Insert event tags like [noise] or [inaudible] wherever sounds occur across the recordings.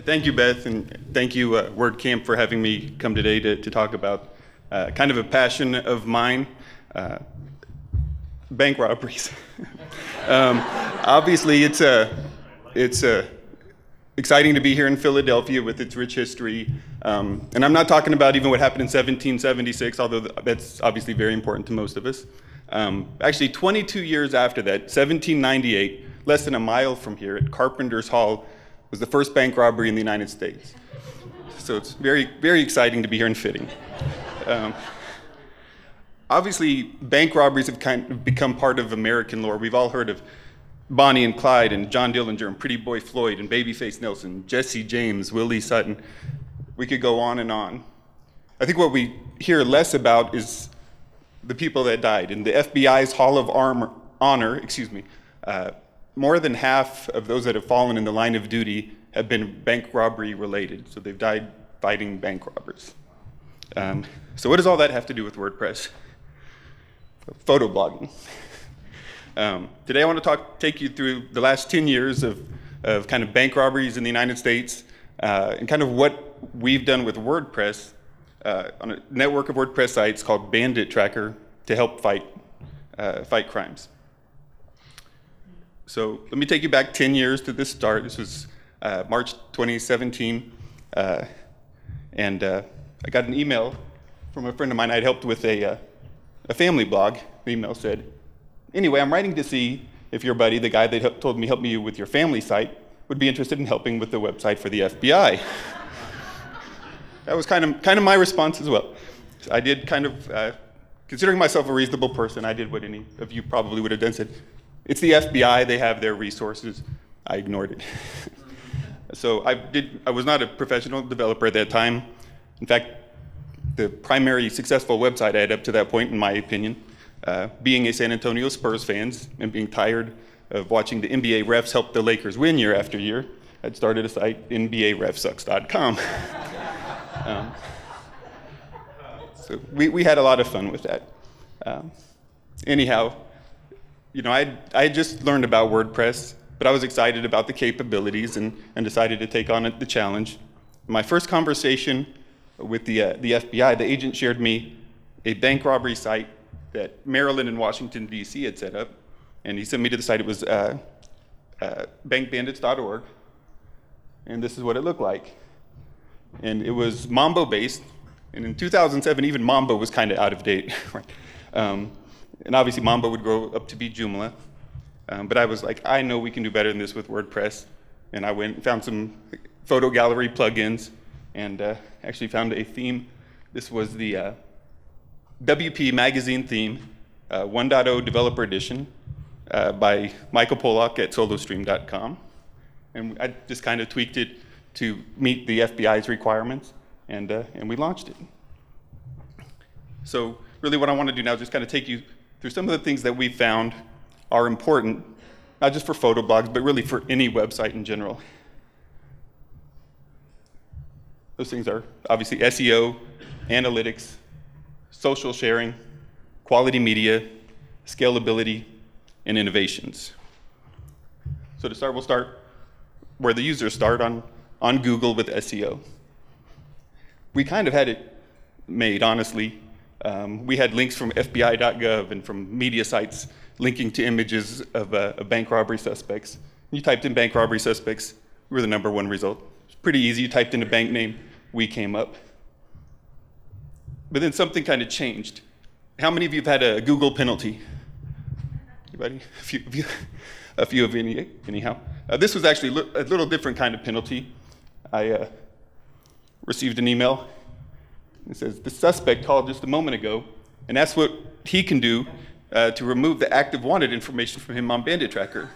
Thank you, Beth, and thank you, uh, WordCamp, for having me come today to, to talk about uh, kind of a passion of mine uh, bank robberies. [laughs] um, obviously, it's, a, it's a exciting to be here in Philadelphia with its rich history. Um, and I'm not talking about even what happened in 1776, although that's obviously very important to most of us. Um, actually, 22 years after that, 1798, less than a mile from here at Carpenter's Hall, was the first bank robbery in the United States. So it's very, very exciting to be here in Fitting. Um, obviously, bank robberies have kind of become part of American lore. We've all heard of Bonnie and Clyde and John Dillinger and Pretty Boy Floyd and Babyface Nelson, Jesse James, Willie Sutton. We could go on and on. I think what we hear less about is the people that died. In the FBI's Hall of Armor, Honor, excuse me, uh, more than half of those that have fallen in the line of duty have been bank robbery related. So they've died fighting bank robbers. Um, so what does all that have to do with WordPress? Photo blogging. Um, today I want to talk, take you through the last 10 years of, of kind of bank robberies in the United States uh, and kind of what we've done with WordPress uh, on a network of WordPress sites called Bandit Tracker to help fight, uh, fight crimes. So let me take you back 10 years to this start. This was uh, March 2017. Uh, and uh, I got an email from a friend of mine I'd helped with a, uh, a family blog. The email said, Anyway, I'm writing to see if your buddy, the guy that told me help me with your family site, would be interested in helping with the website for the FBI. that was kind of, kind of my response as well. I did kind of, uh, considering myself a reasonable person, I did what any of you probably would have done said, it's the FBI, they have their resources. I ignored it. [laughs] so I, did, I was not a professional developer at that time. In fact, the primary successful website I had up to that point, in my opinion, uh, being a San Antonio Spurs fan and being tired of watching the NBA refs help the Lakers win year after year, I'd started a site, NBARefsucks.com. [laughs] um, so we, we had a lot of fun with that. Um, anyhow, you know, I I just learned about WordPress, but I was excited about the capabilities and, and decided to take on the challenge. My first conversation with the, uh, the FBI, the agent shared me a bank robbery site that Maryland and Washington, D.C. had set up. And he sent me to the site. It was uh, uh, bankbandits.org. And this is what it looked like. And it was Mambo based. And in 2007, even Mambo was kind of out of date. [laughs] right? Um, and obviously, Mambo would grow up to be Joomla. Um, but I was like, I know we can do better than this with WordPress. And I went and found some photo gallery plugins and uh, actually found a theme. This was the uh, WP Magazine theme, uh, 1.0 Developer Edition uh, by Michael Pollock at solostream.com. And I just kind of tweaked it to meet the FBI's requirements, and, uh, and we launched it. So really what I want to do now is just kind of take you through some of the things that we found are important, not just for photo blogs, but really for any website in general. Those things are obviously SEO, analytics, social sharing, quality media, scalability, and innovations. So to start, we'll start where the users start on, on Google with SEO. We kind of had it made, honestly. Um, we had links from FBI.gov and from media sites linking to images of, uh, of bank robbery suspects. You typed in bank robbery suspects, we were the number one result. It's pretty easy. You typed in a bank name, we came up. But then something kind of changed. How many of you have had a Google penalty? Anybody? A few of you? a few of you, anyhow. Uh, this was actually a little different kind of penalty. I uh, received an email. It says, the suspect called just a moment ago and that's what he can do uh, to remove the active wanted information from him on Bandit Tracker.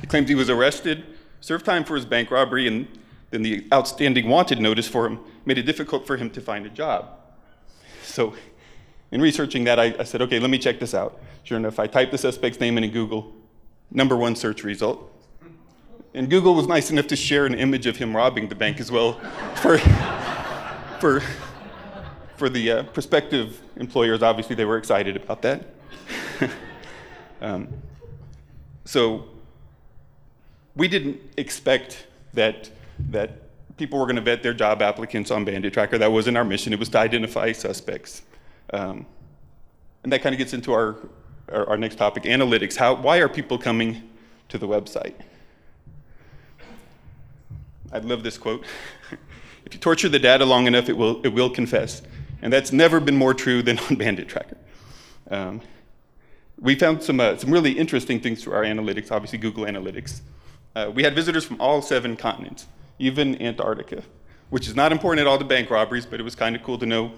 he claims he was arrested, served time for his bank robbery, and then the outstanding wanted notice for him made it difficult for him to find a job. So, in researching that, I, I said, okay, let me check this out. Sure enough, I typed the suspect's name in Google, number one search result. And Google was nice enough to share an image of him robbing the bank as well for, for, for the uh, prospective employers. Obviously, they were excited about that. [laughs] um, so, we didn't expect that, that people were going to vet their job applicants on Bandit Tracker. That wasn't our mission. It was to identify suspects. Um, and that kind of gets into our, our, our next topic, analytics. How, why are people coming to the website? I love this quote. [laughs] torture the data long enough, it will, it will confess. And that's never been more true than on Bandit Tracker. Um, we found some, uh, some really interesting things through our analytics, obviously Google Analytics. Uh, we had visitors from all seven continents, even Antarctica, which is not important at all to bank robberies, but it was kind of cool to know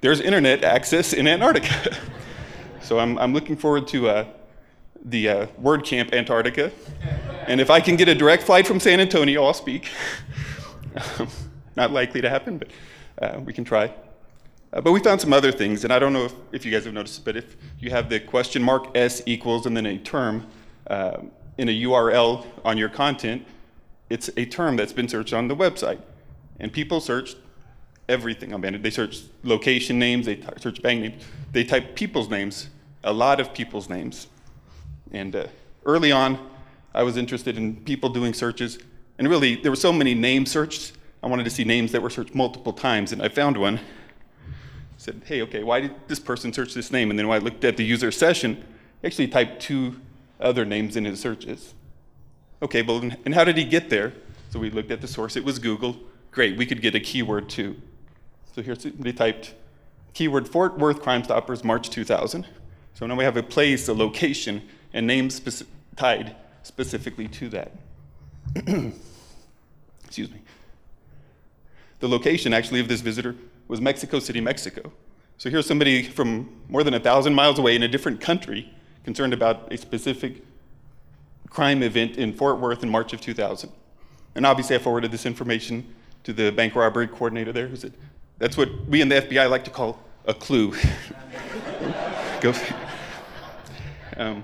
there's internet access in Antarctica. [laughs] so I'm, I'm looking forward to uh, the uh, WordCamp Antarctica. And if I can get a direct flight from San Antonio, I'll speak. [laughs] not likely to happen, but uh, we can try. Uh, but we found some other things, and I don't know if, if, you guys have noticed, but if you have the question mark S equals and then a term uh, in a URL on your content, it's a term that's been searched on the website. And people search everything on Bandit. They search location names, they search bank names, they type people's names, a lot of people's names. And uh, early on, I was interested in people doing searches, and really, there were so many name searches. I wanted to see names that were searched multiple times, and I found one said, hey, okay, why did this person search this name? And then when I looked at the user session, he actually typed two other names in his searches. Okay, well, and how did he get there? So we looked at the source. It was Google. Great, we could get a keyword too. So here they typed keyword Fort Worth Crime Stoppers March 2000. So now we have a place, a location, and names speci tied specifically to that. [clears throat] Excuse me. The location actually of this visitor was Mexico City, Mexico. So here's somebody from more than a thousand miles away in a different country concerned about a specific crime event in Fort Worth in March of 2000. And obviously, I forwarded this information to the bank robbery coordinator there who said, That's what we in the FBI like to call a clue. [laughs] Go. Um,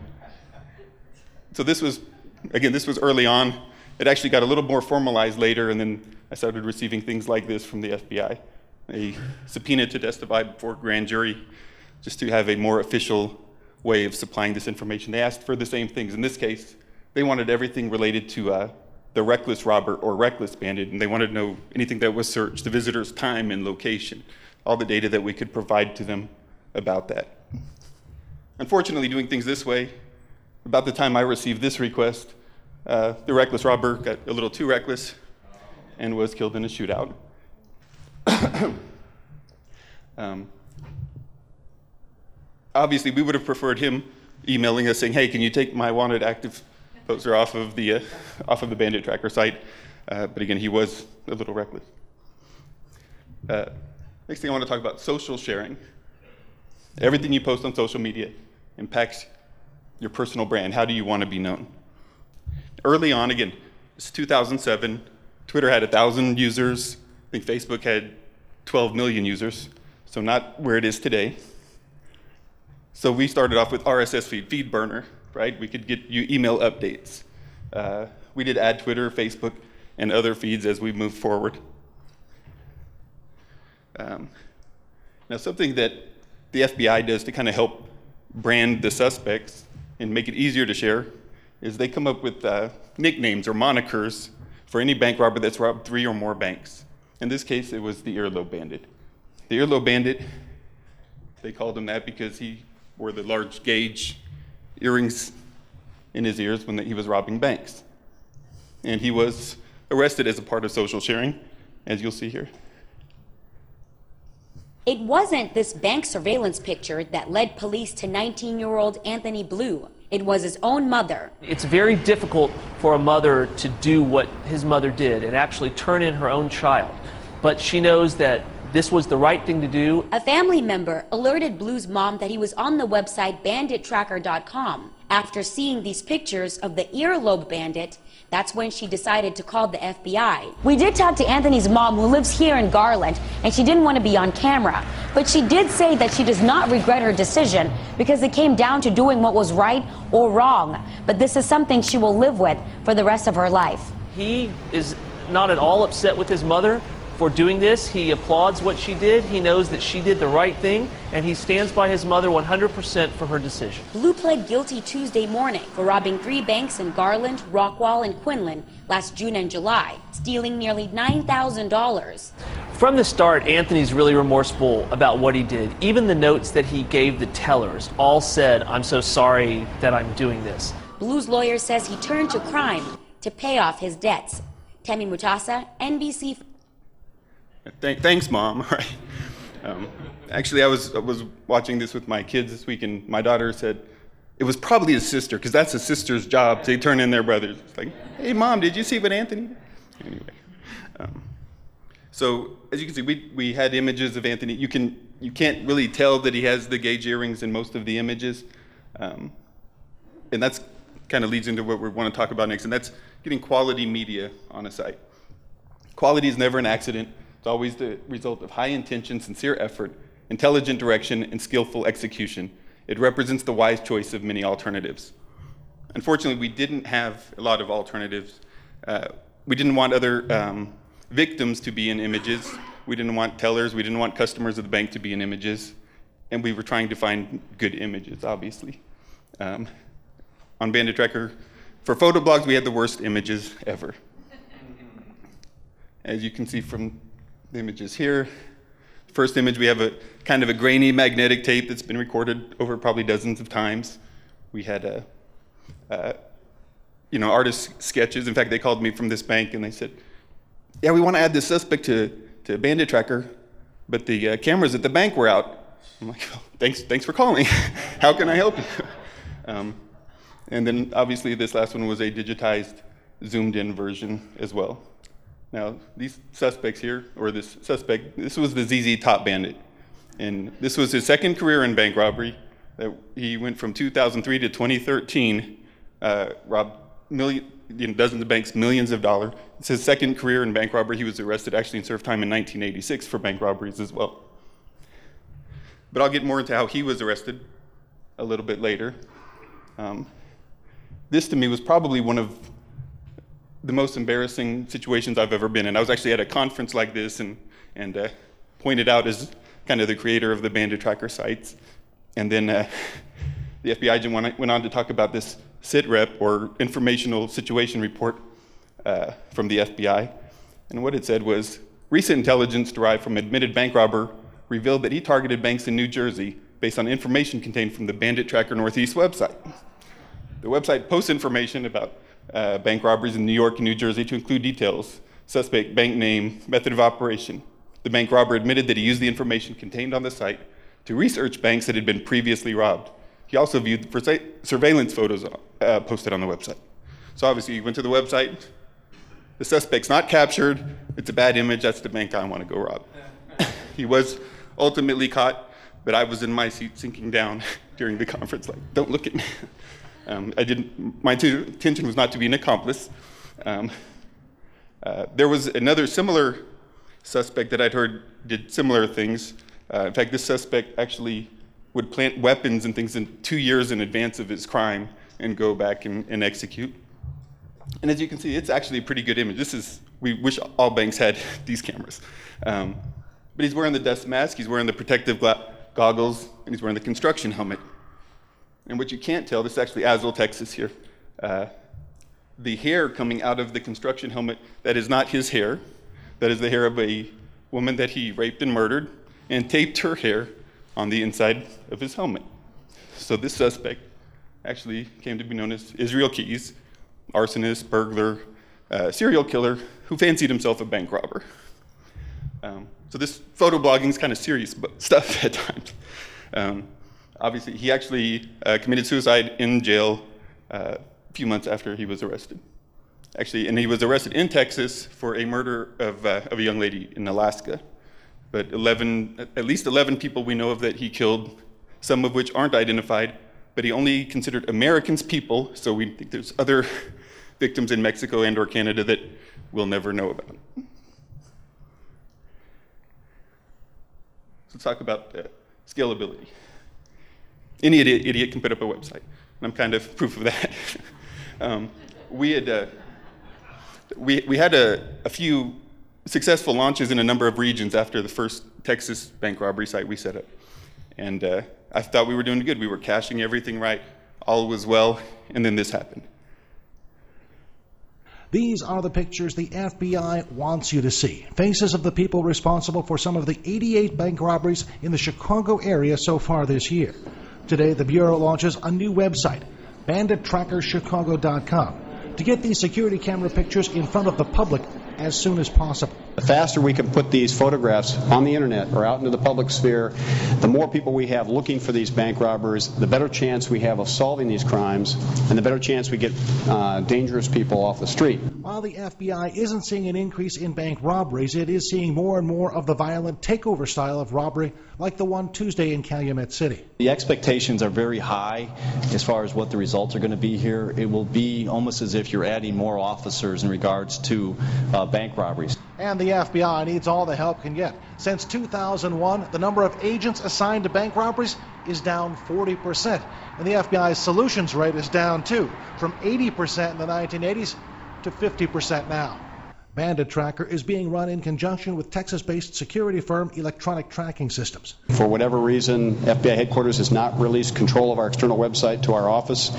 so this was, again, this was early on. It actually got a little more formalized later, and then I started receiving things like this from the FBI a subpoena to testify before grand jury just to have a more official way of supplying this information. They asked for the same things. In this case, they wanted everything related to uh, the reckless robber or reckless bandit, and they wanted to know anything that was searched, the visitor's time and location, all the data that we could provide to them about that. Unfortunately, doing things this way, about the time I received this request, uh, the reckless robber got a little too reckless and was killed in a shootout. [coughs] um, obviously, we would have preferred him emailing us saying, "Hey, can you take my wanted active poster off of the uh, off of the Bandit Tracker site?" Uh, but again, he was a little reckless. Uh, next thing I want to talk about social sharing. Everything you post on social media impacts your personal brand. How do you want to be known? Early on, again, it's 2007. Twitter had a thousand users. I think Facebook had 12 million users, so not where it is today. So we started off with RSS feed, FeedBurner, right? We could get you email updates. Uh, we did add Twitter, Facebook, and other feeds as we moved forward. Um, now, something that the FBI does to kind of help brand the suspects and make it easier to share is they come up with uh, nicknames or monikers for any bank robber that's robbed three or more banks. In this case, it was the earlobe bandit. The earlobe bandit, they called him that because he wore the large gauge earrings in his ears when he was robbing banks. And he was arrested as a part of social sharing, as you'll see here. It wasn't this bank surveillance picture that led police to 19 year old Anthony Blue. It was his own mother. It's very difficult for a mother to do what his mother did and actually turn in her own child. But she knows that this was the right thing to do. A family member alerted Blue's mom that he was on the website bandittracker.com. After seeing these pictures of the earlobe bandit, that's when she decided to call the FBI. We did talk to Anthony's mom, who lives here in Garland, and she didn't want to be on camera. But she did say that she does not regret her decision because it came down to doing what was right or wrong. But this is something she will live with for the rest of her life. He is not at all upset with his mother for doing this. He applauds what she did. He knows that she did the right thing, and he stands by his mother 100% for her decision. Blue pled guilty Tuesday morning for robbing three banks in Garland, Rockwall, and Quinlan last June and July, stealing nearly $9,000. From the start, Anthony's really remorseful about what he did. Even the notes that he gave the tellers all said, I'm so sorry that I'm doing this. Blue's lawyer says he turned to crime to pay off his debts. Temi Mutasa, NBC. Th- thanks, mom. [laughs] All right. Um, actually, I was I was watching this with my kids this week, and my daughter said it was probably his sister because that's a sister's job. to turn in their brothers. It's like, hey, mom, did you see what Anthony did? Anyway, um, so as you can see, we we had images of Anthony. You can you can't really tell that he has the gauge earrings in most of the images, um, and that's kind of leads into what we want to talk about next, and that's getting quality media on a site. Quality is never an accident. It's always the result of high intention, sincere effort, intelligent direction, and skillful execution. It represents the wise choice of many alternatives. Unfortunately, we didn't have a lot of alternatives. Uh, we didn't want other um, victims to be in images. We didn't want tellers. We didn't want customers of the bank to be in images. And we were trying to find good images, obviously. Um, on Bandit Tracker, for photo blogs, we had the worst images ever. As you can see from the images here, first image, we have a kind of a grainy magnetic tape that's been recorded over probably dozens of times. We had a, you know, artist sketches. In fact, they called me from this bank and they said, "Yeah, we want to add this suspect to to Bandit Tracker, but the uh, cameras at the bank were out." I'm like, well, "Thanks, thanks for calling. [laughs] How can I help you?" [laughs] Um, and then obviously this last one was a digitized, zoomed in version as well. Now, these suspects here, or this suspect, this was the ZZ Top Bandit. And this was his second career in bank robbery. That he went from 2003 to 2013, uh, robbed million, you know, dozens of banks, millions of dollars. It's his second career in bank robbery. He was arrested actually and served time in 1986 for bank robberies as well. But I'll get more into how he was arrested a little bit later. Um, this to me was probably one of the most embarrassing situations I've ever been in. I was actually at a conference like this and, and uh, pointed out as kind of the creator of the Bandit Tracker sites. And then uh, [laughs] the FBI agent went on to talk about this SITREP, or Informational Situation Report, uh, from the FBI. And what it said was recent intelligence derived from admitted bank robber revealed that he targeted banks in New Jersey based on information contained from the Bandit Tracker Northeast website. The website posts information about uh, bank robberies in New York and New Jersey to include details, suspect, bank name, method of operation. The bank robber admitted that he used the information contained on the site to research banks that had been previously robbed. He also viewed the surveillance photos uh, posted on the website. So obviously, he went to the website. The suspect's not captured. It's a bad image. That's the bank I want to go rob. [laughs] he was ultimately caught, but I was in my seat sinking down [laughs] during the conference, like, don't look at me. [laughs] Um, I didn't, my intention was not to be an accomplice. Um, uh, there was another similar suspect that I'd heard did similar things. Uh, in fact, this suspect actually would plant weapons and things in two years in advance of his crime and go back and, and execute. And as you can see, it's actually a pretty good image. This is, we wish all banks had [laughs] these cameras. Um, but he's wearing the dust mask, he's wearing the protective goggles, and he's wearing the construction helmet. And what you can't tell, this is actually Azle, Texas here. Uh, the hair coming out of the construction helmet, that is not his hair. That is the hair of a woman that he raped and murdered and taped her hair on the inside of his helmet. So this suspect actually came to be known as Israel Keyes, arsonist, burglar, uh, serial killer who fancied himself a bank robber. Um, so this photo blogging is kind of serious [laughs] stuff at times. Um, obviously, he actually uh, committed suicide in jail uh, a few months after he was arrested. Actually, and he was arrested in Texas for a murder of, uh, of a young lady in Alaska. But 11, at least 11 people we know of that he killed, some of which aren't identified, but he only considered Americans people, so we think there's other [laughs] victims in Mexico and or Canada that we'll never know about. Let's talk about uh, scalability. Any idiot, idiot, can put up a website, and I'm kind of [laughs] proof of that. [laughs] um, we had uh, we, we had a, a few successful launches in a number of regions after the first Texas bank robbery site we set up. And uh, I thought we were doing good. We were caching everything right, all was well, and then this happened. These are the pictures the FBI wants you to see. Faces of the people responsible for some of the 88 bank robberies in the Chicago area so far this year. Today, the Bureau launches a new website, bandittrackerchicago.com, to get these security camera pictures in front of the public as soon as possible. The faster we can put these photographs on the internet or out into the public sphere, the more people we have looking for these bank robbers, the better chance we have of solving these crimes, and the better chance we get uh, dangerous people off the street. While the FBI isn't seeing an increase in bank robberies, it is seeing more and more of the violent takeover style of robbery, like the one Tuesday in Calumet City. The expectations are very high as far as what the results are going to be here. It will be almost as if you're adding more officers in regards to uh, bank robberies. And the FBI needs all the help it can get. Since 2001, the number of agents assigned to bank robberies is down 40%. And the FBI's solutions rate is down too, from 80% in the 1980s to 50% now. Bandit Tracker is being run in conjunction with Texas based security firm Electronic Tracking Systems. For whatever reason, FBI headquarters has not released control of our external website to our office.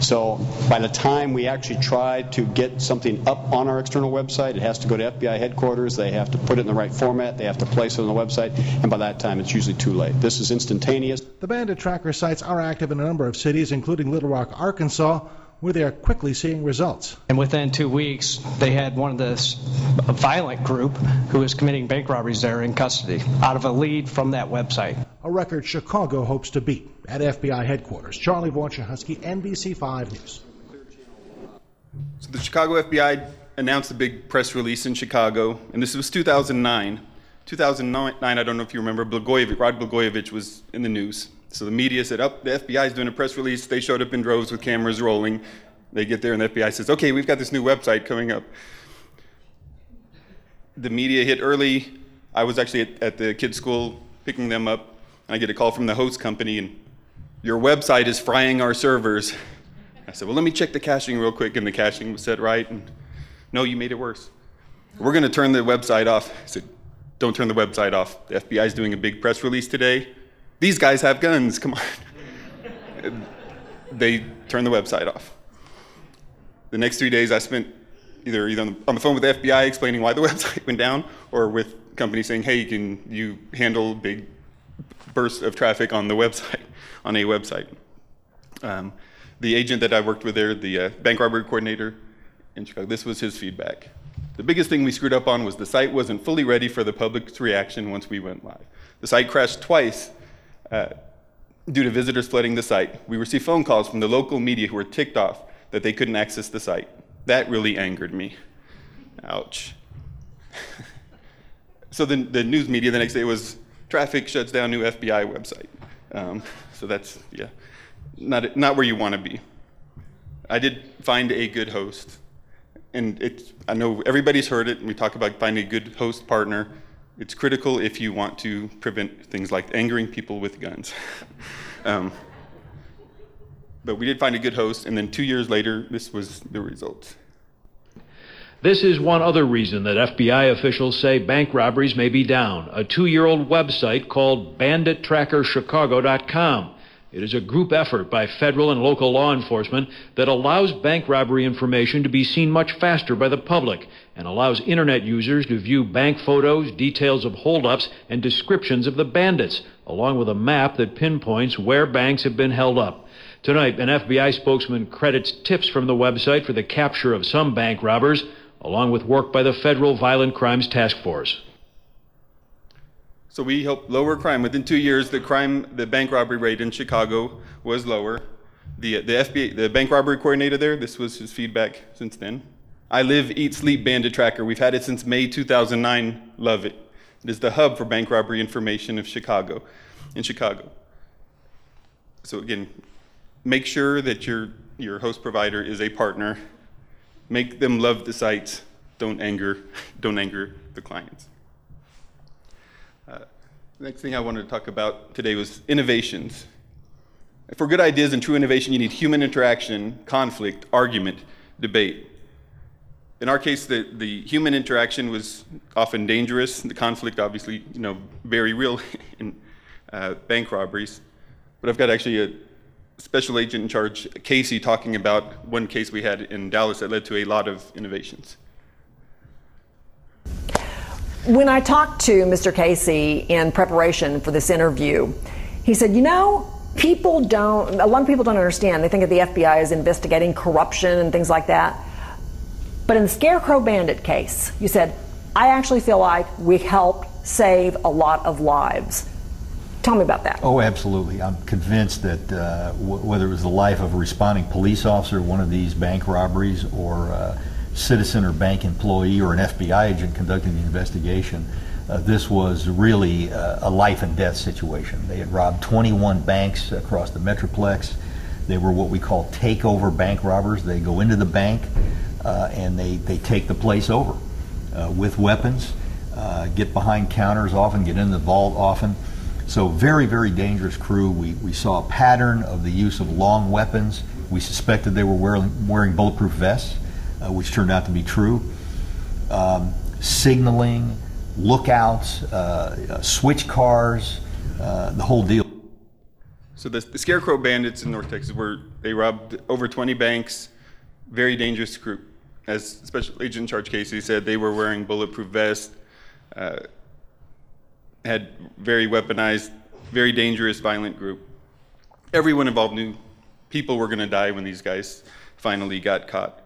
So by the time we actually try to get something up on our external website, it has to go to FBI headquarters. They have to put it in the right format. They have to place it on the website. And by that time, it's usually too late. This is instantaneous. The Bandit Tracker sites are active in a number of cities, including Little Rock, Arkansas where they are quickly seeing results. And within two weeks, they had one of this violent group who was committing bank robberies there in custody out of a lead from that website. A record Chicago hopes to beat at FBI headquarters. Charlie Wojciechowski, NBC5 News. So the Chicago FBI announced a big press release in Chicago, and this was 2009. 2009, I don't know if you remember, Blagojevich, Rod Blagojevich was in the news. So the media said, "Up, oh, the FBI is doing a press release." They showed up in droves with cameras rolling. They get there, and the FBI says, "Okay, we've got this new website coming up." The media hit early. I was actually at, at the kids' school picking them up. And I get a call from the host company, and your website is frying our servers. I said, "Well, let me check the caching real quick," and the caching was set right. And no, you made it worse. We're going to turn the website off. I said, "Don't turn the website off. The FBI is doing a big press release today." These guys have guns, come on. they turned the website off. The next three days I spent either, either on the phone with the FBI explaining why the [laughs] website went down or with companies saying, hey, can you handle big bursts of traffic on the website, on a website. Um, the agent that I worked with there, the uh, bank robbery coordinator in Chicago, this was his feedback. The biggest thing we screwed up on was the site wasn't fully ready for the public's reaction once we went live. The site crashed twice uh, due to visitors flooding the site. We received phone calls from the local media who were ticked off that they couldn't access the site. That really angered me. Ouch. [laughs] so the, the news media the next day was traffic shuts down new FBI website. Um, so that's, yeah, not, not where you want to be. I did find a good host. And it, I know everybody's heard it, and we talk about finding a good host partner. It's critical if you want to prevent things like angering people with guns. [laughs] um, but we did find a good host, and then two years later, this was the result. This is one other reason that FBI officials say bank robberies may be down. A two year old website called bandittrackerchicago.com it is a group effort by federal and local law enforcement that allows bank robbery information to be seen much faster by the public and allows internet users to view bank photos, details of holdups, and descriptions of the bandits, along with a map that pinpoints where banks have been held up. Tonight, an FBI spokesman credits tips from the website for the capture of some bank robbers, along with work by the Federal Violent Crimes Task Force. So we helped lower crime. Within two years, the crime, the bank robbery rate in Chicago was lower. The, the FBI, the bank robbery coordinator there, this was his feedback since then. I live, eat, sleep bandit tracker. We've had it since May 2009. Love it. It is the hub for bank robbery information of Chicago, in Chicago. So again, make sure that your, your host provider is a partner. Make them love the site. Don't anger, [laughs] don't anger the clients. The next thing I wanted to talk about today was innovations. For good ideas and true innovation, you need human interaction, conflict, argument, debate. In our case, the, the human interaction was often dangerous. The conflict, obviously, you know, very real [laughs] in uh, bank robberies. But I've got actually a special agent in charge, Casey, talking about one case we had in Dallas that led to a lot of innovations. When I talked to Mr. Casey in preparation for this interview, he said, you know, people don't, a lot of people don't understand. They think of the FBI as investigating corruption and things like that. But in the Scarecrow Bandit case, you said, I actually feel like we helped save a lot of lives. Tell me about that. Oh, absolutely. I'm convinced that uh, whether it was the life of a responding police officer, one of these bank robberies, or a citizen or bank employee, or an FBI agent conducting the investigation, uh, this was really uh, a life and death situation. They had robbed 21 banks across the Metroplex. They were what we call takeover bank robbers. They go into the bank uh, and they, they take the place over uh, with weapons, uh, get behind counters often, get in the vault often. So very, very dangerous crew. We, we saw a pattern of the use of long weapons. We suspected they were wearing, wearing bulletproof vests, uh, which turned out to be true. Um, signaling, lookouts, uh, switch cars, uh, the whole deal. So the, the Scarecrow Bandits in North Texas were they robbed over 20 banks, very dangerous group. As Special Agent in Charge Casey said, they were wearing bulletproof vests, uh, had very weaponized, very dangerous, violent group. Everyone involved knew people were going to die when these guys finally got caught.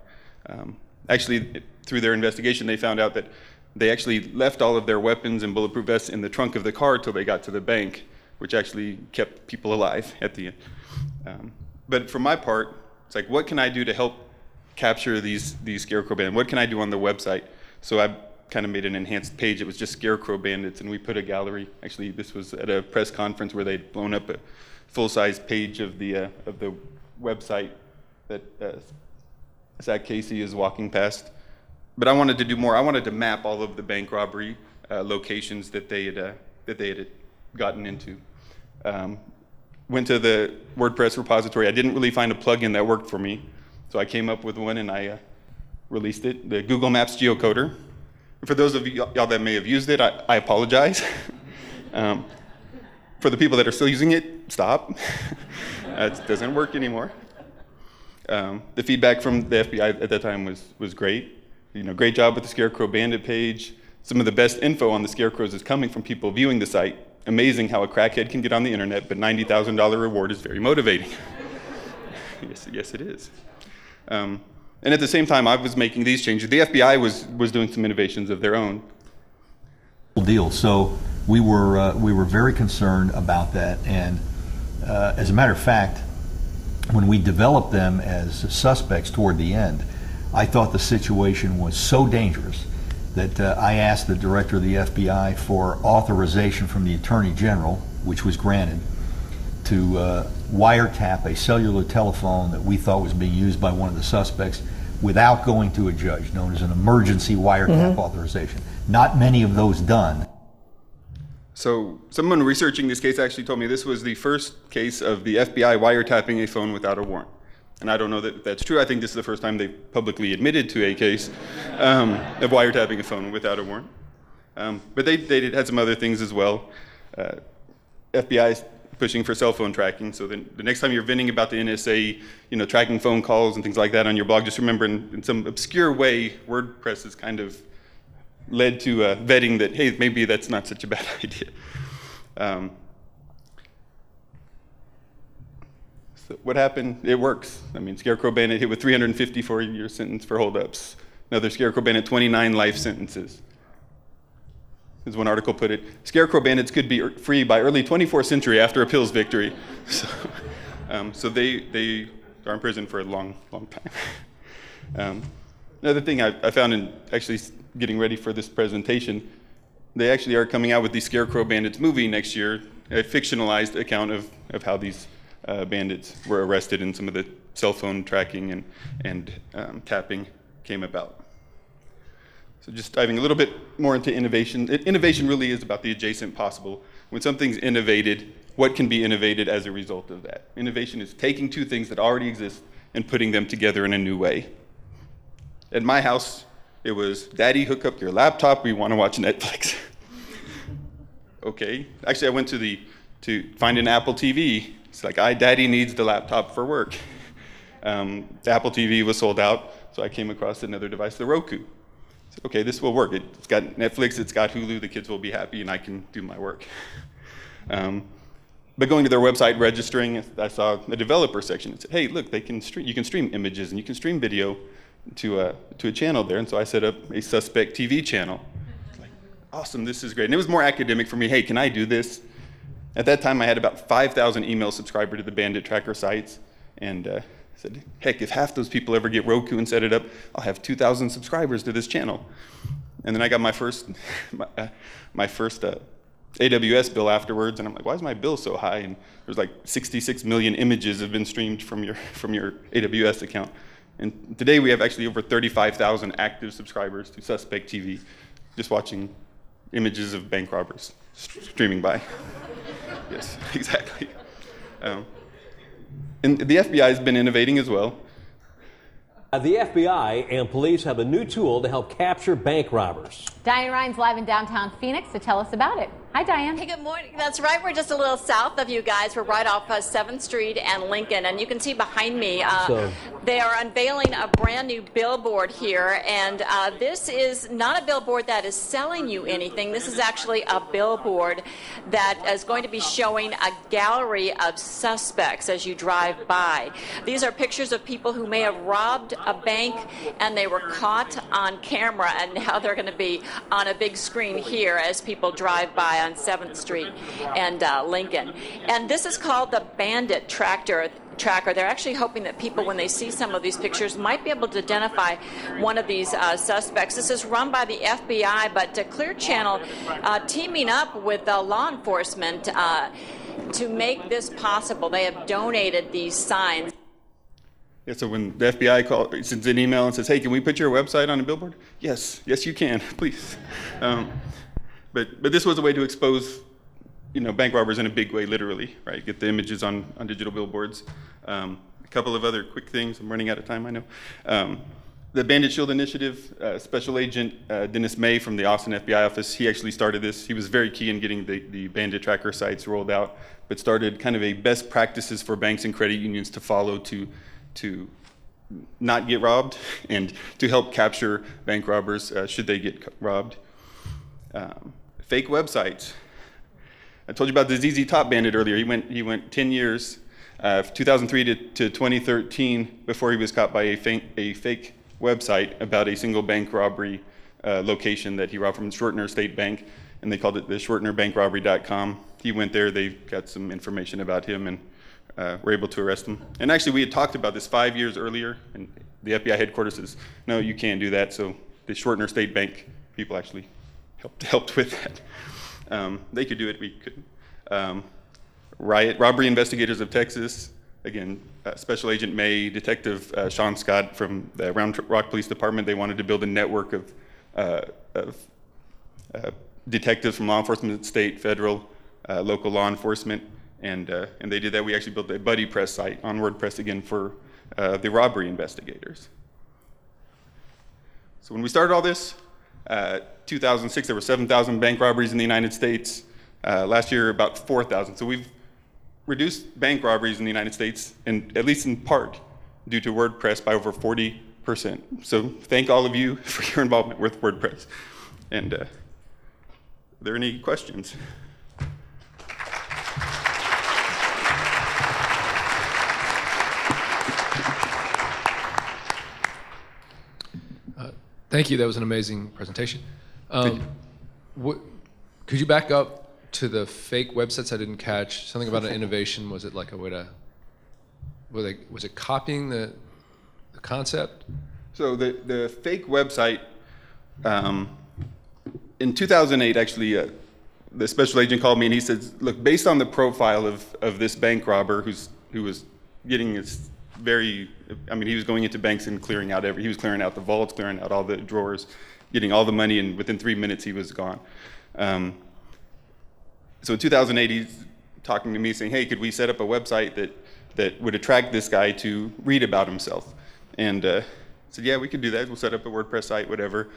Um, actually, through their investigation, they found out that they actually left all of their weapons and bulletproof vests in the trunk of the car till they got to the bank, which actually kept people alive at the end. Um, but for my part, it's like, what can I do to help capture these these scarecrow bandits? What can I do on the website? So I kind of made an enhanced page. It was just scarecrow bandits, and we put a gallery. Actually, this was at a press conference where they'd blown up a full-size page of the uh, of the website that uh, SAC Casey is walking past but I wanted to do more. I wanted to map all of the bank robbery uh, locations that they had uh, that they had gotten into. Um, went to the WordPress repository. I didn't really find a plugin that worked for me, so I came up with one and I uh, released it. The Google Maps geocoder. For those of y'all that may have used it, I, I apologize. [laughs] um, for the people that are still using it, stop. [laughs] it doesn't work anymore. Um, the feedback from the FBI at that time was was great you know, great job with the Scarecrow Bandit page. Some of the best info on the Scarecrows is coming from people viewing the site. Amazing how a crackhead can get on the internet, but $90,000 reward is very motivating. [laughs] yes, yes, it is. Um, and at the same time, I was making these changes. The FBI was, was doing some innovations of their own. Deal. So we were, uh, we were very concerned about that. And uh, as a matter of fact, when we developed them as suspects toward the end, I thought the situation was so dangerous that uh, I asked the director of the FBI for authorization from the Attorney General, which was granted, to uh, wiretap a cellular telephone that we thought was being used by one of the suspects without going to a judge, known as an emergency wiretap mm-hmm. authorization. Not many of those done. So, someone researching this case actually told me this was the first case of the FBI wiretapping a phone without a warrant and I don't know that that's true. I think this is the first time they've publicly admitted to a case um, of wiretapping a phone without a warrant. Um, but they, they had some other things as well. Uh, FBI is pushing for cell phone tracking, so then the next time you're venting about the NSA, you know, tracking phone calls and things like that on your blog, just remember in, in some obscure way, WordPress has kind of led to uh, vetting that, hey, maybe that's not such a bad [laughs] idea. Um, what happened? It works. I mean, Scarecrow Bandit hit with 354 year sentence for holdups. Another Scarecrow Bandit, 29 life sentences. As one article put it, Scarecrow Bandits could be free by early 24th century after a Pill's victory. [laughs] So, um, so they, they are in prison for a long, long time. [laughs] Um, another thing I, I found in actually getting ready for this presentation, they actually are coming out with the Scarecrow Bandits movie next year, a fictionalized account of, of how these uh, bandits were arrested and some of the cell phone tracking and, and um, tapping came about. So just diving a little bit more into innovation. Innovation really is about the adjacent possible. When something's innovated, what can be innovated as a result of that? Innovation is taking two things that already exist and putting them together in a new way. At my house, It was, Daddy, hook up your laptop. We want to watch Netflix. [laughs] okay. Actually, I went to the to find an Apple TV. It's like, I, Daddy needs the laptop for work. [laughs] Um, the Apple TV was sold out, so I came across another device, the Roku. Okay, this will work. It's got Netflix, it's got Hulu. The kids will be happy, and I can do my work. [laughs] Um, but going to their website, registering, I saw the developer section. It said, "Hey, look, they can stream. You can stream images and you can stream video to a to a channel there." And so I set up a suspect TV channel. Like, awesome, this is great. And it was more academic for me. Hey, can I do this? At that time, I had about 5,000 email subscribers to the Bandit Tracker sites, and uh, said, "Heck, if half those people ever get Roku and set it up, I'll have 2,000 subscribers to this channel." And then I got my first [laughs] my, uh, my first uh, AWS bill afterwards, and I'm like, why is my bill so high? And there's like 66 million images have been streamed from your [laughs] from your AWS account. And today we have actually over 35,000 active subscribers to Suspect TV, just watching images of bank robbers streaming by. [laughs] yes, exactly. Um, and the FBI has been innovating as well. Uh, the FBI and police have a new tool to help capture bank robbers. Diane Ryan's live in downtown Phoenix to tell us about it. Hi, Diane. Hey, good morning. That's right. We're just a little south of you guys. We're right off uh, 7th Street and Lincoln. And you can see behind me, uh, so. they are unveiling a brand new billboard here. And uh, this is not a billboard that is selling you anything. This is actually a billboard that is going to be showing a gallery of suspects as you drive by. These are pictures of people who may have robbed a bank and they were caught on camera. And now they're going to be on a big screen here as people drive by on 7th Street and uh, Lincoln. And this is called the Bandit Tractor tracker. They're actually hoping that people, when they see some of these pictures, might be able to identify one of these uh, suspects. This is run by the FBI, but Clear Channel uh, teaming up with law enforcement uh, to make this possible. They have donated these signs. Yeah, so when the FBI sends an email and says, "Hey, can we put your website on a billboard?" Yes, yes, you can, [laughs] please. Um, but, but this was a way to expose you know, bank robbers in a big way, literally, right? Get the images on, on digital billboards. Um, a couple of other quick things. I'm running out of time, I know. Um, the Bandit Shield Initiative, uh, Special Agent uh, Dennis May from the Austin FBI office, he actually started this. He was very key in getting the, the Bandit Tracker sites rolled out, but started kind of a best practices for banks and credit unions to follow to, to not get robbed [laughs] and to help capture bank robbers uh, should they get robbed. Um, fake websites. I told you about the ZZ Top Bandit earlier. He went, he went 10 years, uh, 2003 to, to 2013, before he was caught by a fake, a fake website about a single bank robbery uh, location that he robbed from Schwertner State Bank, and they called it the SchwertnerBankRobbery.com. He went there, they got some information about him, and uh, were able to arrest him. And actually, we had talked about this five years earlier, and the FBI headquarters says, no, you can't do that. So the Schwertner State Bank people actually helped, helped with that. Um, they could do it, we couldn't. Um, riot, robbery investigators of Texas, again, uh, Special Agent May, Detective uh, Sean Scott from the Round Rock Police Department, they wanted to build a network of, uh, of uh, detectives from law enforcement, state, federal, uh, local law enforcement, and, uh, and they did that. We actually built a BuddyPress site on WordPress again for the robbery investigators. So when we started all this, 2006, there were 7,000 bank robberies in the United States. Uh, last year, about 4,000. So we've reduced bank robberies in the United States, and at least in part, due to WordPress by over 40%. So thank all of you [laughs] for your involvement with WordPress. And uh, are there any questions? Thank you. That was an amazing presentation. Um, what, could you back up to the fake websites I didn't catch? Something about an innovation. Was it like a way to? Was it, was it copying the, the concept? So the the fake website. Um, in 2008, actually, uh, the special agent called me and he said, "Look, based on the profile of of this bank robber who's who was getting his very, I mean, he was going into banks and clearing out every, he was clearing out the vaults, clearing out all the drawers, getting all the money, and within three minutes he was gone. Um, so in 2008, he's talking to me saying, hey, could we set up a website that, that would attract this guy to read about himself? And, uh, said, yeah, we could do that. We'll set up a WordPress site, whatever.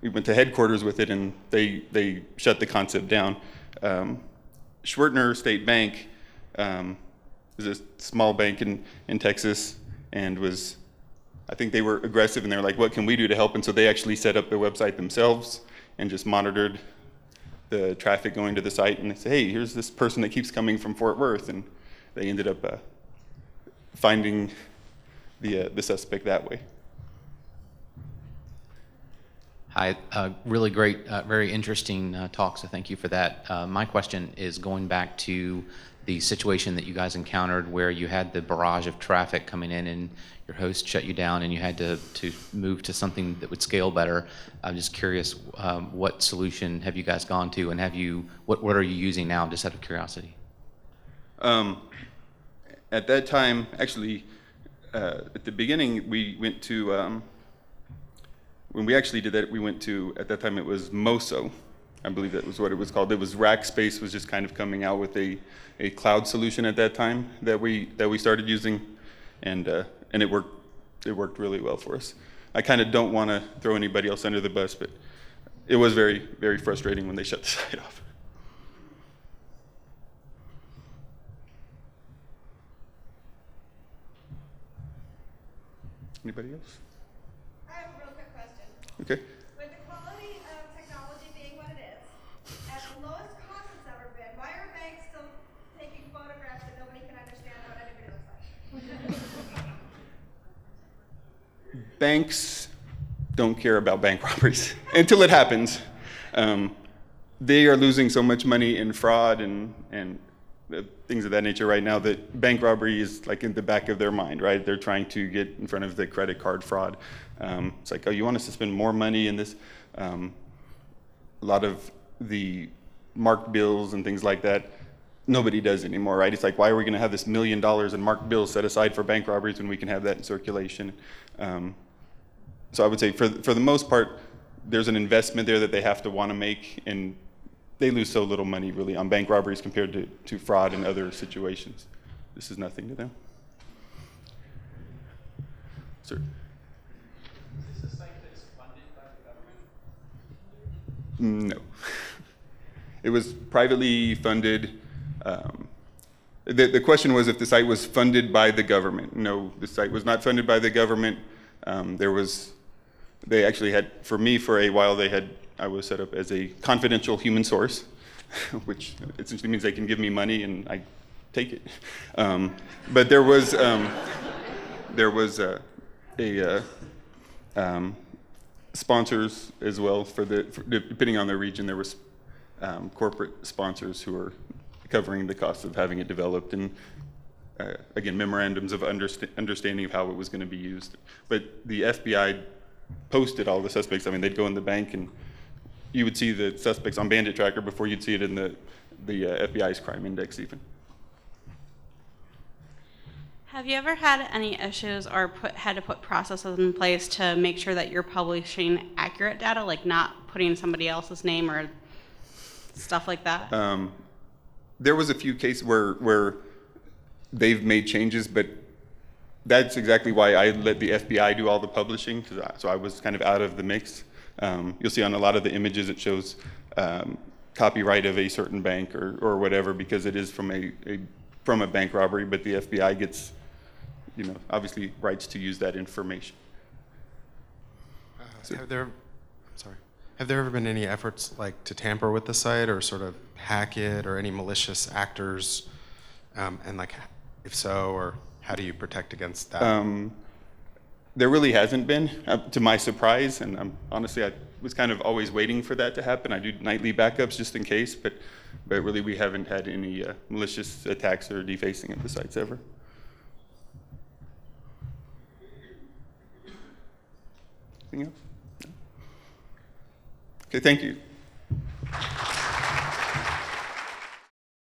We went to headquarters with it, and they they shut the concept down. Um, Schwertner State Bank um, is a small bank in, in Texas, and was I think they were aggressive, and they were like, what can we do to help? And so they actually set up their website themselves and just monitored the traffic going to the site, and they said, hey, here's this person that keeps coming from Fort Worth, and they ended up uh, finding the uh, the suspect that way. Hi, uh, really great, uh, very interesting uh, talk, so thank you for that. Uh, my question is going back to the situation that you guys encountered where you had the barrage of traffic coming in and your host shut you down and you had to, to move to something that would scale better. I'm just curious, um, what solution have you guys gone to and have you, what, what are you using now, just out of curiosity? Um, at that time, actually, uh, at the beginning, we went to, um, when we actually did that, we went to, at that time it was Mosso. I believe that was what it was called. It was Rackspace was just kind of coming out with a, a cloud solution at that time that we, that we started using. And, uh, and it worked, it worked really well for us. I kind of don't want to throw anybody else under the bus, but it was very, very frustrating when they shut the [laughs] site off. Anybody else? I have a real quick question. Okay. Banks don't care about bank [laughs] robberies until it happens. Um, they are losing so much money in fraud and, and things of that nature right now that bank robbery is like in the back of their mind, right? They're trying to get in front of the credit card fraud. Um, it's like, oh, you want us to spend more money in this? Um, a lot of the marked bills and things like that, nobody does anymore, right? It's like, why are we going to have this million dollars in marked bills set aside for bank robberies when we can have that in circulation? Um, so I would say, for for the most part, there's an investment there that they have to want to make, and they lose so little money really on bank robberies compared to, to fraud and other situations. This is nothing to them. Sir. Is this a site that's funded by the government? No. It was privately funded. Um, the, the question was if the site was funded by the government. No, the site was not funded by the government. Um, there was, they actually had, for me for a while, they had, I was set up as a confidential human source, [laughs] which essentially means they can give me money and I take it. Um, but there was, um, there was uh, a, uh, um, sponsors as well for the, for, depending on the region, there was um, corporate sponsors who were covering the cost of having it developed and uh, again memorandums of underst- understanding of how it was going to be used. But the FBI posted all the suspects. I mean, they'd go in the bank and you would see the suspects on Bandit Tracker before you'd see it in the the uh, FBI's crime index even. Have you ever had any issues or put, had to put processes in place to make sure that you're publishing accurate data, like not putting somebody else's name or stuff like that? Um, there was a few cases where where they've made changes, but that's exactly why I let the FBI do all the publishing. I, so I was kind of out of the mix. Um, you'll see on a lot of the images it shows um, copyright of a certain bank or, or whatever because it is from a, a from a bank robbery, but the FBI gets, you know, obviously rights to use that information. Uh, so, have there, sorry, have there ever been any efforts like to tamper with the site or sort of hack it or any malicious actors? Um, and like, if so, or how do you protect against that? Um, there really hasn't been, uh, to my surprise, and I'm, honestly, I was kind of always waiting for that to happen. I do nightly backups just in case, but, but really we haven't had any uh, malicious attacks or defacing of the sites ever. Anything else? Okay, thank you.